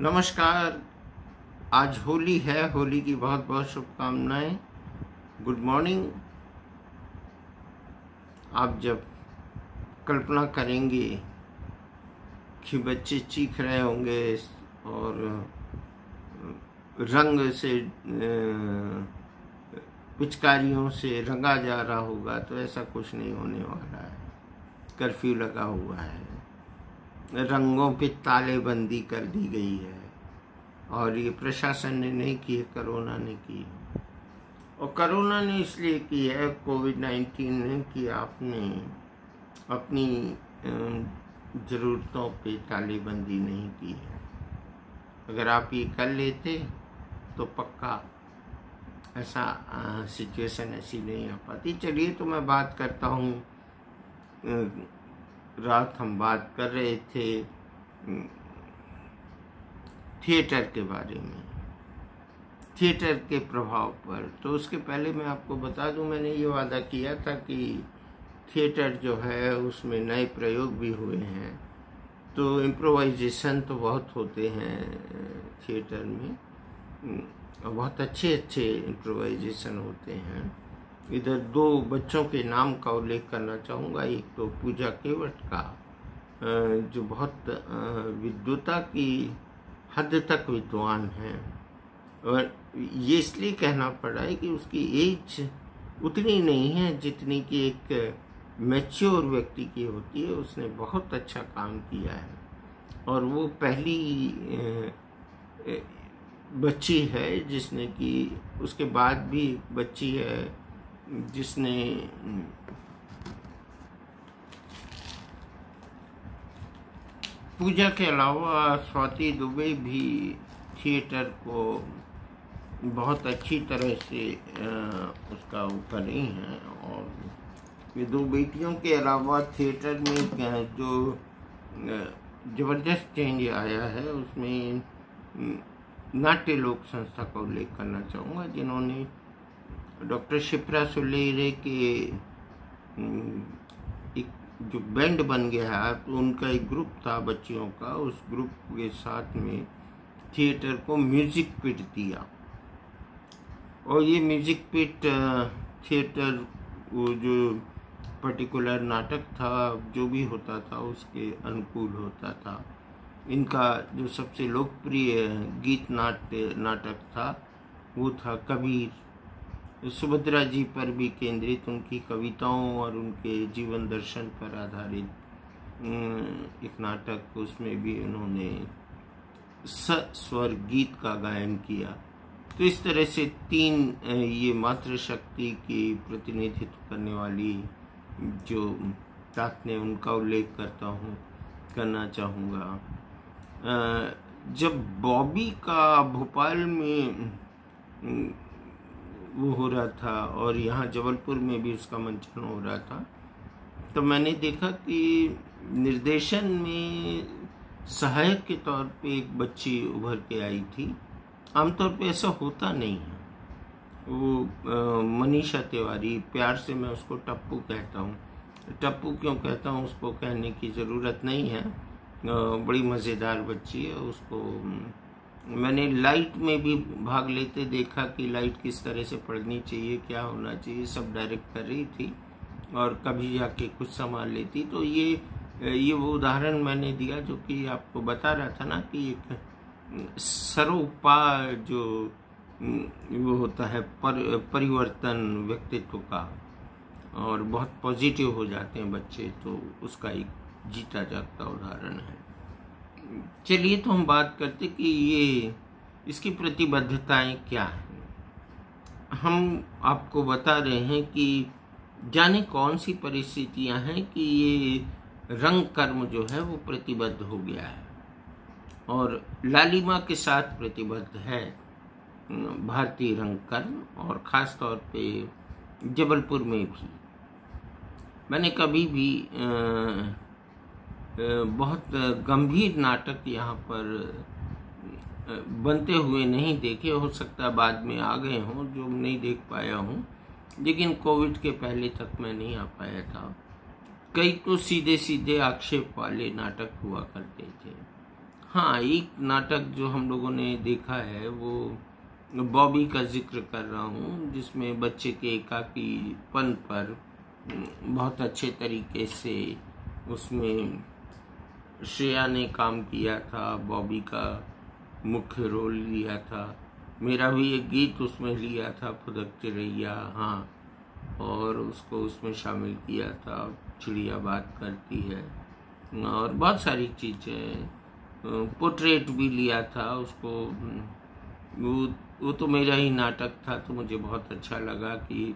नमस्कार। आज होली है, होली की बहुत बहुत शुभकामनाएँ। गुड मॉर्निंग आप जब कल्पना करेंगे कि बच्चे चीख रहे होंगे और रंग से पिचकारियों से रंगा जा रहा होगा तो ऐसा कुछ नहीं होने वाला है। कर्फ्यू लगा हुआ है। रंगों पे तालेबंदी कर दी गई है। और ये प्रशासन ने नहीं की है करोना ने की है और करोना ने इसलिए की है कोविड नाइन्टीन ने कि आपने अपनी ज़रूरतों पे तालेबंदी नहीं की है। अगर आप ये कर लेते तो पक्का ऐसा सिचुएशन ऐसी नहीं आ पाती। चलिए तो मैं बात करता हूँ रात हम बात कर रहे थे थिएटर के बारे में। थिएटर के प्रभाव पर। तो उसके पहले मैं आपको बता दूँ, मैंने ये वादा किया था कि थिएटर जो है, उसमें नए प्रयोग भी हुए हैं। तो इम्प्रोवाइजेशन तो बहुत होते हैं, थिएटर में। बहुत अच्छे अच्छे इम्प्रोवाइजेशन होते हैं। इधर दो बच्चों के नाम का उल्लेख करना चाहूँगा। एक तो पूजा केवट का जो बहुत विद्वता की हद तक विद्वान है। और ये इसलिए कहना पड़ा है कि उसकी एज उतनी नहीं है जितनी कि एक मैच्योर व्यक्ति की होती है। उसने बहुत अच्छा काम किया है। और वो पहली बच्ची है जिसने कि उसके बाद भी बच्ची है। जिसने पूजा के अलावा स्वाति दुबे भी थिएटर को बहुत अच्छी तरह से उसका वो कर हैं और ये दो बेटियों के अलावा थिएटर में जो ज़बरदस्त चेंज आया है, उसमें नाट्य लोक संस्था का उल्लेख करना चाहूँगा, जिन्होंने डॉक्टर शिप्रा सुलेरे के एक जो बैंड बन गया है तो उनका एक ग्रुप था बच्चियों का, उस ग्रुप के साथ में थिएटर को म्यूज़िक पिट दिया। और ये म्यूज़िक पिट थिएटर, वो जो पर्टिकुलर नाटक था, जो भी होता था, उसके अनुकूल होता था। इनका जो सबसे लोकप्रिय गीत नाट्य, नाटक था, वो था कबीर। सुभद्रा जी पर भी केंद्रित उनकी कविताओं और उनके जीवन दर्शन पर आधारित एक नाटक, उसमें भी उन्होंने स्वर गीत का गायन किया। तो इस तरह से तीन ये मातृशक्ति की प्रतिनिधित्व करने वाली जो तात ने उनका उल्लेख करता हूँ, करना चाहूँगा। जब बॉबी का भोपाल में वो हो रहा था और यहाँ जबलपुर में भी उसका मंचन हो रहा था। तो मैंने देखा कि निर्देशन में सहायक के तौर पे एक बच्ची उभर के आई थी। आमतौर पे ऐसा होता नहीं है। वो मनीषा तिवारी, प्यार से मैं उसको टप्पू कहता हूँ। टप्पू क्यों कहता हूँ? उसको कहने की ज़रूरत नहीं है। बड़ी मज़ेदार बच्ची है, उसको मैंने लाइट में भी भाग लेते देखा कि लाइट किस तरह से पढ़नी चाहिए क्या होना चाहिए सब डायरेक्ट कर रही थी और कभी जाके कुछ संभाल लेती। तो ये ये वो उदाहरण मैंने दिया जो कि आपको बता रहा था ना कि एक सरोपा जो वो होता है पर, परिवर्तन व्यक्तित्व का और बहुत पॉजिटिव हो जाते हैं बच्चे तो उसका एक जीता जागता उदाहरण है। चलिए तो हम बात करते कि ये, इसकी प्रतिबद्धताएँ क्या हैं? हम आपको बता रहे हैं कि जाने कौन सी परिस्थितियाँ हैं कि ये रंग कर्म जो है वो प्रतिबद्ध हो गया है। और लालिमा के साथ प्रतिबद्ध है भारतीय रंग कर्म और ख़ास तौर पे जबलपुर में भी। मैंने कभी भी बहुत गंभीर नाटक यहाँ पर बनते हुए नहीं देखे। हो सकता बाद में आ गए हों, जो नहीं देख पाया हूँ। लेकिन कोविड के पहले तक मैं नहीं आ पाया था। कई तो सीधे सीधे आक्षेप वाले नाटक हुआ करते थे। हाँ एक नाटक जो हम लोगों ने देखा है, वो बॉबी का ज़िक्र कर रहा हूँ, जिसमें बच्चे के एकाकीपन पर बहुत अच्छे तरीके से उसमें श्रेया ने काम किया था, बॉबी का मुख्य रोल लिया था। मेरा भी एक गीत उसमें लिया था, फुदक चिड़ैया हाँ और उसको उसमें शामिल किया था चिड़िया बात करती है। और बहुत सारी चीज़ें पोर्ट्रेट भी लिया था उसको। वो वो तो मेरा ही नाटक था तो मुझे बहुत अच्छा लगा कि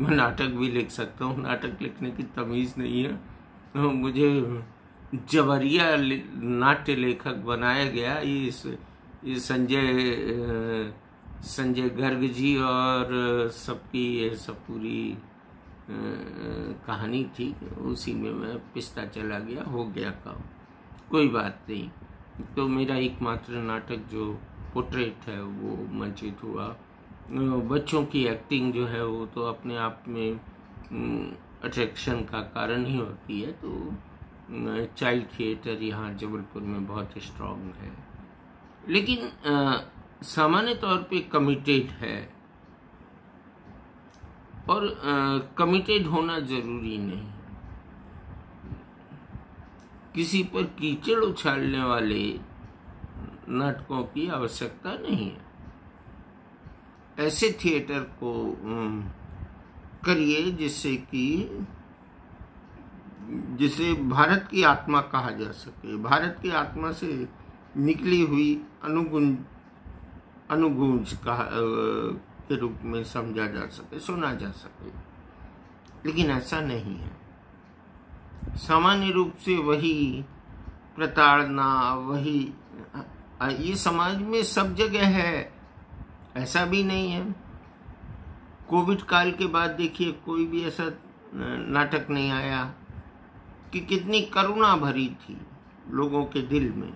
मैं नाटक भी लिख सकता हूँ। नाटक लिखने की तमीज़ नहीं है। तो मुझे जबरिया नाट्य लेखक बनाया गया इस, संजय संजय गर्ग जी और सबकी ये सब पूरी कहानी थी उसी में मैं पिस्ता चला गया हो गया काम। कोई बात नहीं। तो मेरा एकमात्र नाटक जो पोर्ट्रेट है वो मंचित हुआ। बच्चों की एक्टिंग जो है वो तो अपने आप में अट्रैक्शन का कारण ही होती है तो चाइल्ड थिएटर यहाँ जबलपुर में बहुत स्ट्रांग है। लेकिन सामान्य तौर पे कमिटेड है। और कमिटेड होना ज़रूरी नहीं। किसी पर कीचड़ उछालने वाले नाटकों की आवश्यकता नहीं है। ऐसे थिएटर को करिए जिससे कि जिसे भारत की आत्मा कहा जा सके। भारत की आत्मा से निकली हुई अनुगुंज अनुगूंज कहा के रूप में समझा जा सके, सुना जा सके। लेकिन ऐसा नहीं है। सामान्य रूप से वही प्रताड़ना, वही ये समाज में सब जगह है। ऐसा भी नहीं है। कोविड काल के बाद देखिए कोई भी ऐसा नाटक नहीं आया। कि कितनी करुणा भरी थी लोगों के दिल में।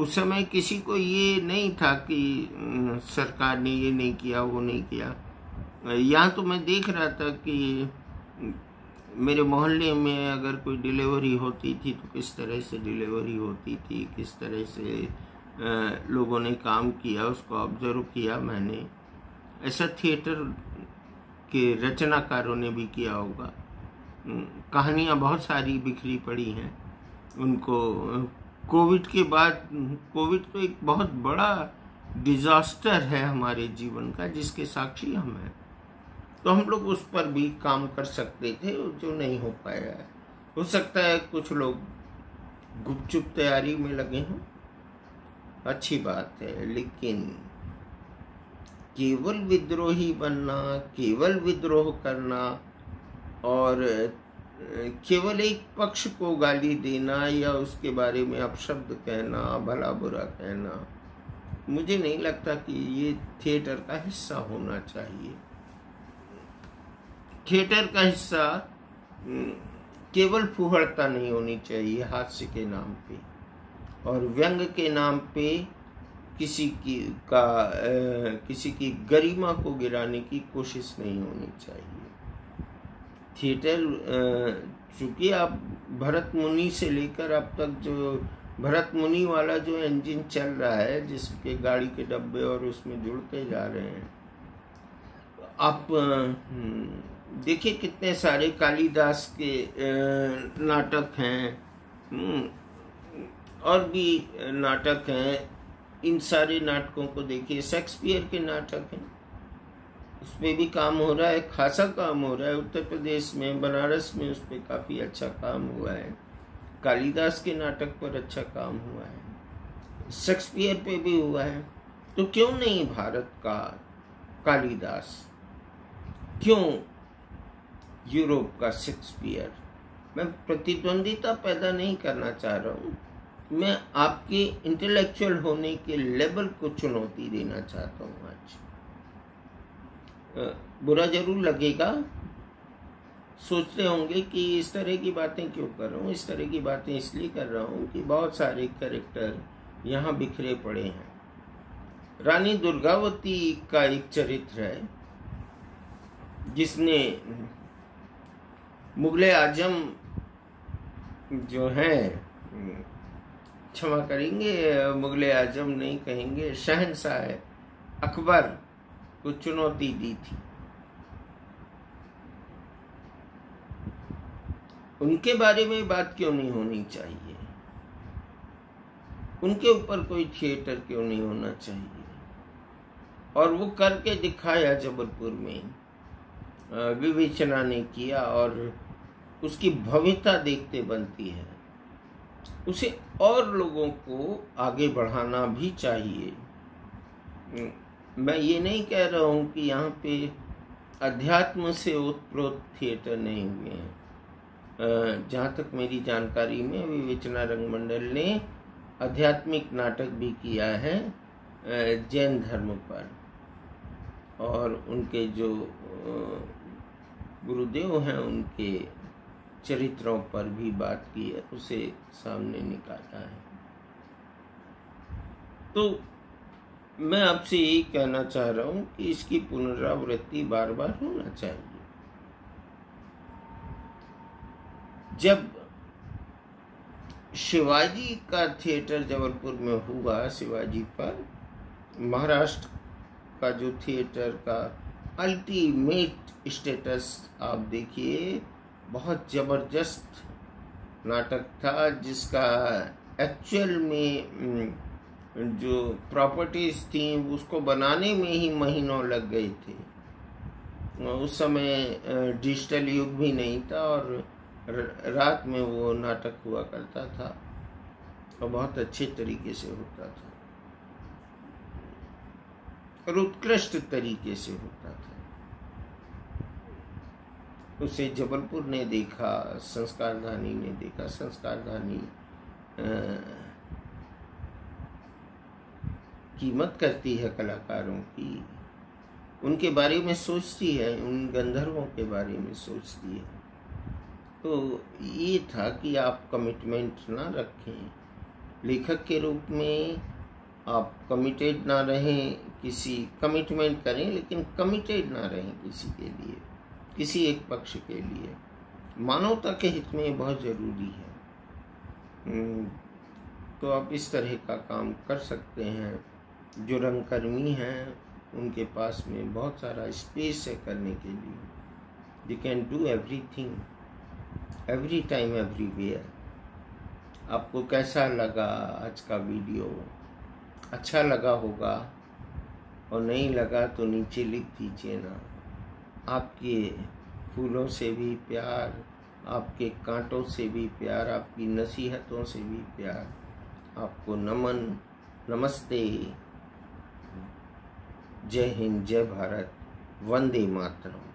उस समय किसी को ये नहीं था कि सरकार ने ये नहीं किया, वो नहीं किया। यहाँ तो मैं देख रहा था कि, मेरे मोहल्ले में अगर कोई डिलीवरी होती थी तो किस तरह से डिलीवरी होती थी, किस तरह से लोगों ने काम किया, उसको ऑब्ज़र्व किया मैंने। ऐसा थिएटर के रचनाकारों ने भी किया होगा। कहानियाँ बहुत सारी बिखरी पड़ी हैं। उनको, कोविड के बाद, कोविड तो एक बहुत बड़ा डिजास्टर है हमारे जीवन का, जिसके साक्षी हम हैं। तो हम लोग उस पर भी काम कर सकते थे, जो नहीं हो पाया। है हो सकता है कुछ लोग गुपचुप तैयारी में लगे हों। अच्छी बात है, लेकिन केवल विद्रोही बनना, केवल विद्रोह करना और केवल एक पक्ष को गाली देना या उसके बारे में अपशब्द कहना भला बुरा कहना मुझे नहीं लगता कि ये थिएटर का हिस्सा होना चाहिए। थिएटर का हिस्सा केवल फुहड़ता नहीं होनी चाहिए हास्य के नाम पे। और व्यंग के नाम पे किसी की का आ, किसी की गरिमा को गिराने की कोशिश नहीं होनी चाहिए। थिएटर चूँकि आप भरत मुनि से लेकर अब तक जो भरत मुनि वाला जो इंजन चल रहा है जिसके गाड़ी के डब्बे और उसमें जुड़ते जा रहे हैं। आप हम्म, देखिए कितने सारे कालिदास के नाटक हैं। हम्म, और भी नाटक हैं। इन सारे नाटकों को देखिए शेक्सपियर के नाटक हैं। उसमें भी काम हो रहा है, खासा काम हो रहा है। उत्तर प्रदेश में, बनारस में उस पर काफ़ी अच्छा काम हुआ है। कालिदास के नाटक पर अच्छा काम हुआ है। शेक्सपियर पे भी हुआ है। तो क्यों नहीं भारत का कालिदास? क्यों यूरोप का शेक्सपियर? मैं प्रतिद्वंदिता पैदा नहीं करना चाह रहा हूँ। मैं आपके इंटेलेक्चुअल होने के लेवल को चुनौती देना चाहता हूँ आज। बुरा ज़रूर लगेगा। सोचते होंगे कि इस तरह की बातें क्यों कर रहा हूँ, इस तरह की बातें इसलिए कर रहा हूँ कि बहुत सारे कैरेक्टर यहाँ बिखरे पड़े हैं। रानी दुर्गावती का एक चरित्र है, जिसने मुगल आज़म जो है, क्षमा करेंगे, मुगल आज़म नहीं कहेंगे, शहनशाह अकबर को चुनौती दी थी। उनके बारे में बात क्यों नहीं होनी चाहिए? उनके ऊपर कोई थिएटर क्यों नहीं होना चाहिए? और वो करके दिखाया जबलपुर में विवेचना ने किया और उसकी भव्यता देखते बनती है। उसे और लोगों को आगे बढ़ाना भी चाहिए। मैं ये नहीं कह रहा हूँ कि यहाँ पे अध्यात्म से उत्प्रोत थिएटर नहीं हुए हैं। जहाँ तक मेरी जानकारी में विवेचना रंगमंडल ने आध्यात्मिक नाटक भी किया है जैन धर्म पर। और उनके जो गुरुदेव हैं, उनके चरित्रों पर भी बात की है, उसे सामने निकाला है। तो मैं आपसे यही कहना चाह रहा हूँ कि इसकी पुनरावृत्ति बार बार होना चाहिए। जब शिवाजी का थिएटर जबलपुर में हुआ, शिवाजी पर, महाराष्ट्र का जो थिएटर का अल्टीमेट स्टेटस आप देखिए, बहुत ज़बरदस्त नाटक था, जिसका एक्चुअल में जो प्रॉपर्टीज़ थी, उसको बनाने में ही महीनों लग गए थे। उस समय डिजिटल युग भी नहीं था और रात में वो नाटक हुआ करता था और बहुत अच्छे तरीके से होता था। और उत्कृष्ट तरीके से होता था। उसे जबलपुर ने देखा संस्कारधानी ने देखा, संस्कार धानी कीमत करती है कलाकारों की। उनके बारे में सोचती है उन गंधर्वों के बारे में सोचती है। तो ये था कि आप कमिटमेंट ना रखें। लेखक के रूप में आप कमिटेड ना रहें किसी कमिटमेंट करें लेकिन कमिटेड ना रहें किसी के लिए किसी एक पक्ष के लिए। मानवता के हित में बहुत ज़रूरी है। हम्म, तो आप इस तरह का काम कर सकते हैं। जो रंगकर्मी हैं, उनके पास में बहुत सारा स्पेस है करने के लिए। They can do everything every time everywhere आपको कैसा लगा आज का वीडियो अच्छा लगा होगा, और नहीं लगा तो नीचे लिख दीजिए ना। आपके फूलों से भी प्यार, आपके कांटों से भी प्यार, आपकी नसीहतों से भी प्यार। आपको नमन, नमस्ते। जय हिंद जय भारत वंदे मातरम।